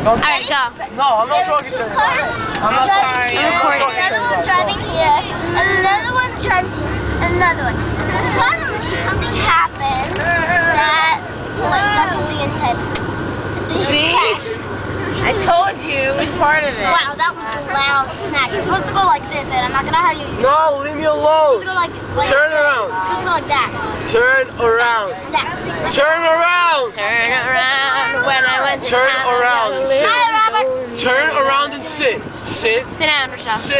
Don't Alright, go. No, I'm not talking to anybody. I'm not sorry. I'm not recording. talking to Another one driving here, another one drives here, another one. Suddenly something happened that like got something in head. See? I told you it was part of it. Wow, that was a loud smack. You're supposed to go like this, and I'm not gonna hurt you. No, leave me supposed to go like, like Turn this. around. You're supposed to go like that. Turn around. That. Turn around. Turn around when I went to Turn town, around. I got a Sit. Hi, Robert. Turn around and sit. Sit. Sit down, Rochelle. Sit.